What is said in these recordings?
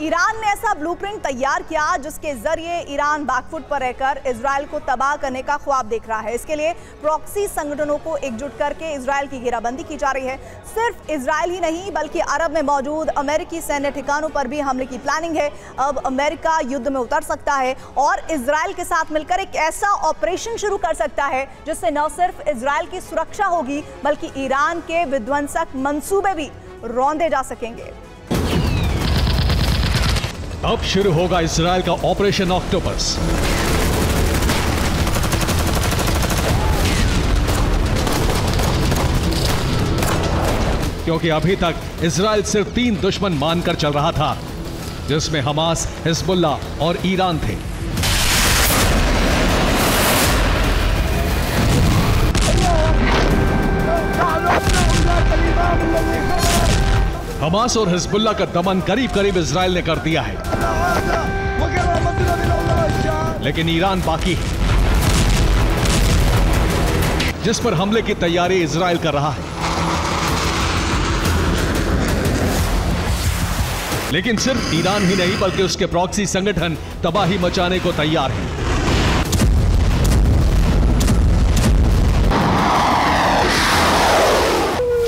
Iran ने ऐसा blueprint तैयार किया जिसके ज़रिए ईरान बैकफुट पर रहकर इसराइल को तबाह करने का ख्वाब देख रहा है। इसके लिए प्रॉक्सी संगठनों को एकजुट करके इसराइल की घेराबंदी की जा रही है। सिर्फ़ इसराइल ही नहीं, बल्कि अरब में मौजूद अमेरिकी सैन्य ठिकानों पर भी हमले की प्लानिंग है। अब अमेरिका युद्ध में उतर सकता है और इसराइल के साथ मिलकर एक ऐसा ऑपरेशन शुरू कर सकता है, जिससे न सिर्फ़ इसराइल की सुरक्षा होगी, बल्कि ईरान के विध्वंसक मंसूबे भी रौंदे जा सकेंगे। अब शुरू होगा इसराइल का ऑपरेशन ऑक्टोपस। क्योंकि अभी तक इसराइल सिर्फ़ तीन दुश्मन मानकर चल रहा था, जिसमें हमास हिजबुल्ला और ईरान थे। हमास और हिजबुल्ला का दमन करीब करीब इसराइल ने कर दिया है। लेकिन ईरान बाकी है, जिस पर हमले की तैयारी इसराइल कर रहा है। लेकिन सिर्फ़ ईरान ही नहीं, बल्कि उसके प्रॉक्सी संगठन तबाही मचाने को तैयार हैं।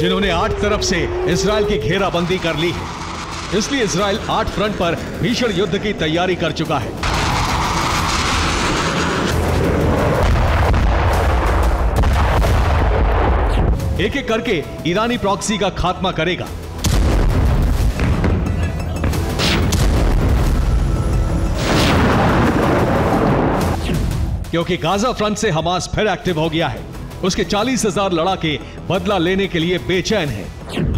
जिन्होंने आठ तरफ़ से इसराइल की घेराबंदी कर ली है। इसलिए इसराइल आठ फ्रंट पर भीषण युद्ध की तैयारी कर चुका है। एक एक करके ईरानी प्रॉक्सी का खात्मा करेगा। क्योंकि गाजा फ्रंट से हमास फिर एक्टिव हो गया है। उसके चालीस हज़ार लड़ाके बदला लेने के लिए बेचैन है।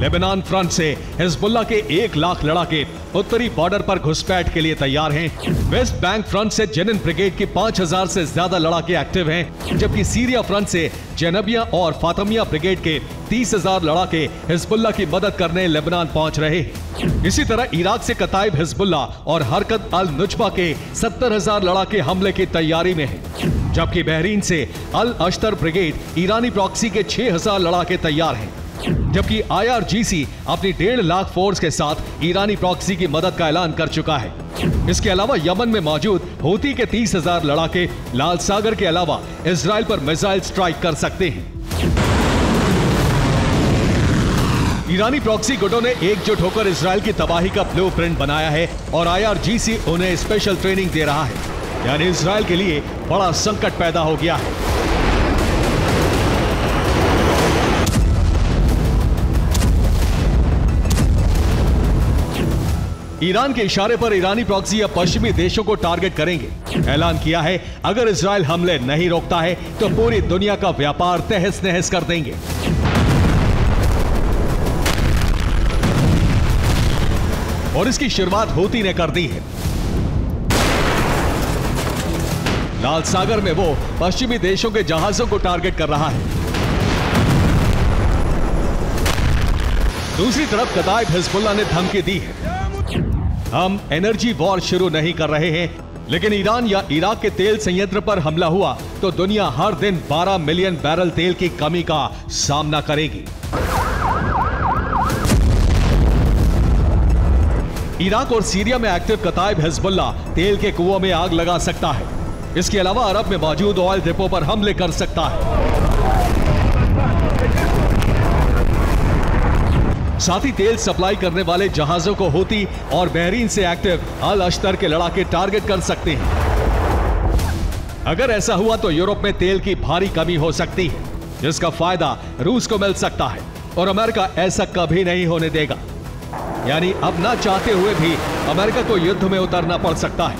लेबनान फ्रंट से हिजबुल्ला के एक लाख लड़ाके उत्तरी बॉर्डर पर घुसपैठ के लिए तैयार हैं। वेस्ट बैंक फ्रंट से जेनिन ब्रिगेड के पाँच हज़ार से ज़्यादा लड़ाके एक्टिव हैं, जबकि सीरिया फ्रंट से जेनबिया और फातमिया ब्रिगेड के तीस हज़ार लड़ाके हिजबुल्ला की मदद करने लेबनान पहुँच रहे इसी तरह इराक से कताइब हिजबुल्ला और हरकत अल नुजबा के सत्तर हज़ार लड़ाके हमले की तैयारी में हैं। जबकि बहरीन से अल अश्तर ब्रिगेड ईरानी प्रॉक्सी के 6000 लड़ाके तैयार हैं। जबकि आईआरजीसी अपनी डेढ़ लाख फोर्स के साथ ईरानी प्रॉक्सी की मदद का ऐलान कर चुका है। इसके अलावा यमन में मौजूद होती के तीस हज़ार लड़ाके लाल सागर के अलावा इसराइल पर मिसाइल स्ट्राइक कर सकते हैं। ईरानी प्रॉक्सी गुटों ने एकजुट होकर इसराइल की तबाही का ब्लूप्रिंट बनाया है और आईआरजीसी उन्हें स्पेशल ट्रेनिंग दे रहा है। यानी इसराइल के लिए बड़ा संकट पैदा हो गया है। ईरान के इशारे पर ईरानी प्रॉक्सी अब पश्चिमी देशों को टारगेट करेंगे। ऐलान किया है, अगर इसराइल हमले नहीं रोकता है तो पूरी दुनिया का व्यापार तहस नहस कर देंगे। और इसकी शुरुआत होती ने कर दी है। लाल सागर में वो पश्चिमी देशों के जहाजों को टारगेट कर रहा है। दूसरी तरफ़ कताइब हिजबुल्ला ने धमकी दी है। हम एनर्जी वॉर शुरू नहीं कर रहे हैं, लेकिन ईरान या इराक के तेल संयंत्र पर हमला हुआ तो दुनिया हर दिन 12 मिलियन बैरल तेल की कमी का सामना करेगी। इराक और सीरिया में एक्टिव कताइब हिजबुल्ला तेल के कुओं में आग लगा सकता है। इसके अलावा अरब में मौजूद ऑयल डिपो पर हमले कर सकता है। साथ ही तेल सप्लाई करने वाले जहाजों को होती और बहरीन से एक्टिव अल अश्तर के लड़ाके टारगेट कर सकते हैं। अगर ऐसा हुआ तो यूरोप में तेल की भारी कमी हो सकती है, जिसका फ़ायदा रूस को मिल सकता है और अमेरिका ऐसा कभी नहीं होने देगा। यानी अब ना चाहते हुए भी अमेरिका को युद्ध में उतरना पड़ सकता है।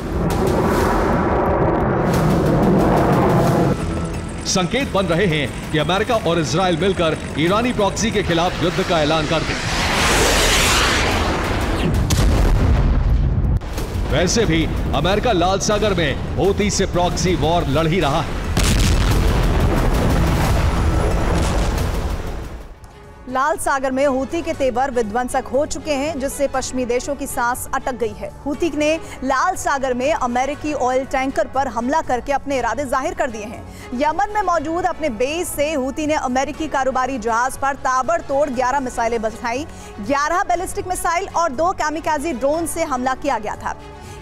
संकेत बन रहे हैं कि अमेरिका और इसराइल मिलकर ईरानी प्रॉक्सी के खिलाफ युद्ध का ऐलान कर दें। वैसे भी, अमेरिका लाल सागर में होती से प्रॉक्सी वॉर लड़ ही रहा है। लाल सागर में हूती के तेवर विध्वंसक हो चुके हैं, जिससे पश्चिमी देशों की सांस अटक गई है। हूती ने लाल सागर में अमेरिकी ऑयल टैंकर पर हमला करके अपने इरादे ज़ाहिर कर दिए हैं। यमन में मौजूद अपने बेस से हूती ने अमेरिकी कारोबारी जहाज़ पर ताबड़तोड़ 11 मिसाइलें बसाई। 11 बैलिस्टिक मिसाइल और दो कैमिकाजी ड्रोन से हमला किया गया था।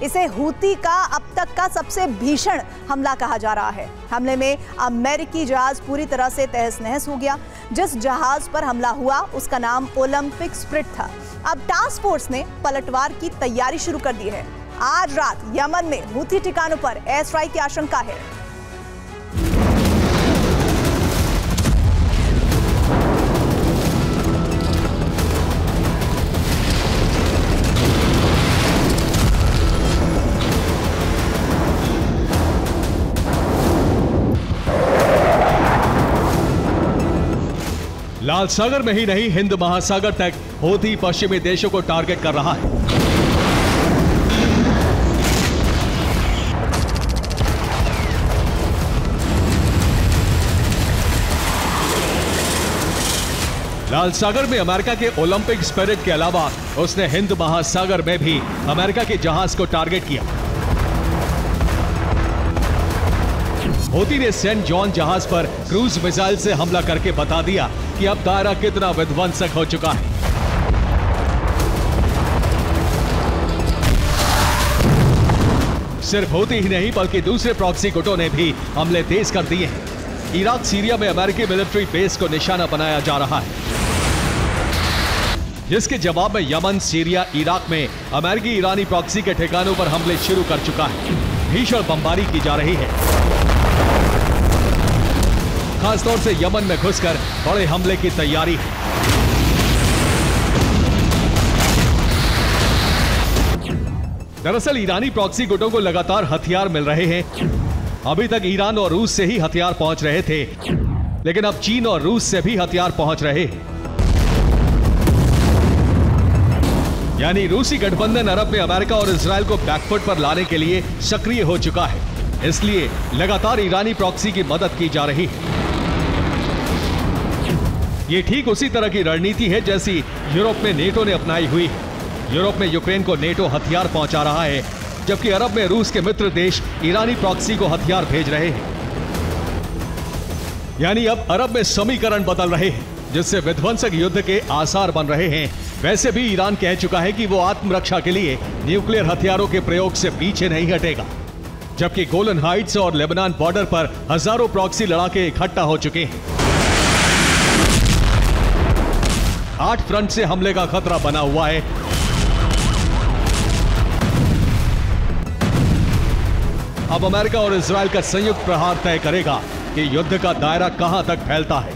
इसे हूती का अब तक का सबसे भीषण हमला कहा जा रहा है। हमले में अमेरिकी जहाज़ पूरी तरह से तहस नहस हो गया। जिस जहाज़ पर हमला हुआ, उसका नाम ओलंपिक स्प्रिट था। अब टास्क फोर्स ने पलटवार की तैयारी शुरू कर दी है। आज रात यमन में हूती ठिकानों पर एयर स्ट्राइक की आशंका है। लाल सागर में ही नहीं, हिंद महासागर तक होती पश्चिमी देशों को टारगेट कर रहा है। लाल सागर में अमेरिका के ओलंपिक स्पिरिट के अलावा उसने हिंद महासागर में भी अमेरिका के जहाज़ को टारगेट किया। होती ने सेंट जॉन जहाज़ पर क्रूज मिसाइल से हमला करके बता दिया कि अब दायरा कितना विध्वंसक हो चुका है। सिर्फ़ होती ही नहीं, बल्कि दूसरे प्रॉक्सी गुटों ने भी हमले तेज कर दिए हैं। इराक, सीरिया में अमेरिकी मिलिट्री बेस को निशाना बनाया जा रहा है। जिसके जवाब में यमन, सीरिया, इराक में अमेरिकी ईरानी प्रॉक्सी के ठिकानों पर हमले शुरू कर चुका है। भीषण बमबारी की जा रही है। खासतौर से यमन में घुसकर बड़े हमले की तैयारी है। दरअसल ईरानी प्रॉक्सी गुटों को लगातार हथियार मिल रहे हैं। अभी तक ईरान और रूस से ही हथियार पहुँच रहे थे, लेकिन अब चीन और रूस से भी हथियार पहुँच रहे यानी रूसी गठबंधन अरब में अमेरिका और इसराइल को बैकफुट पर लाने के लिए सक्रिय हो चुका है, इसलिए लगातार ईरानी प्रॉक्सी की मदद की जा रही है। ये ठीक उसी तरह की रणनीति है जैसी यूरोप में नेटो ने अपनाई हुई। है यूरोप में यूक्रेन को नेटो हथियार पहुँचा रहा है, जबकि अरब में रूस के मित्र देश ईरानी प्रॉक्सी को हथियार भेज रहे हैं। यानी अब अरब में समीकरण बदल रहे हैं, जिससे विध्वंसक युद्ध के आसार बन रहे हैं। वैसे भी ईरान कह चुका है कि वो आत्मरक्षा के लिए न्यूक्लियर हथियारों के प्रयोग से पीछे नहीं हटेगा, जबकि गोलन हाइट्स और लेबनान बॉर्डर पर हज़ारों प्रॉक्सी लड़ाके इकट्ठा हो चुके हैं। आठ फ्रंट से हमले का खतरा बना हुआ है। अब अमेरिका और इसराइल का संयुक्त प्रहार तय करेगा कि युद्ध का दायरा कहाँ तक फैलता है,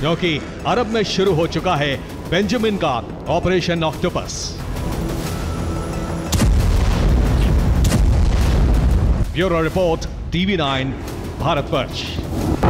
क्योंकि अरब में शुरू हो चुका है बेंजामिन का operation octopus. Bureau report, TV nine Bharatvarsh